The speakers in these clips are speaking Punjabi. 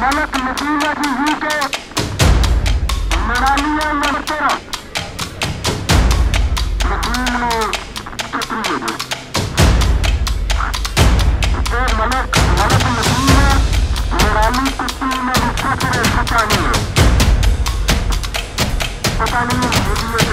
मलक नसीमा जी ही के मनालिया नंबर तेरह नसीम ने चक्री दे फिर मलक मलक नसीमा मनाली कुश्ती में गुस्सा करे पता नहीं है पता नहीं है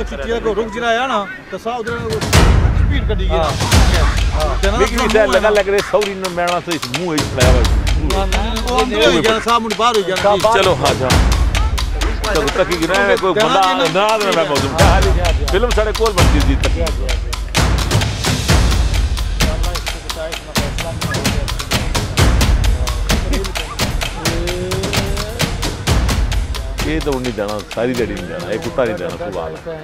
ਉਹਨੂੰ ਚੀਚੇ ਕੋ ਰੁਕ ਜਰਾ ਨਾ ਤਾਂ ਸਾਹ ਉਧਰ ਸਪੀਡ ਕੱਢੀ ਗਿਆ। ਹਾਂ। ਬਿਗ ਵੀ ਦਾ ਲਗਾ ਲੱਗ ਰਿਹਾ ਸੌਰੀ ਨੂੰ ਮੈਣਾ ਤੋਂ ਇਸ ਮੂੰਹ ਇਸ ਫੜਾਇਆ ਹੋਇਆ ਇਹ ਤਾਂ ਉਹ ਨਹੀਂ ਜਾਣਾ ਸਾਰੀ ਦਿਹਾੜੀ ਨਹੀਂ ਜਾਣਾ ਇਹ ਕੁੱਤਾ ਨਹੀਂ ਜਾਣਾ ਸੁਭਾਅ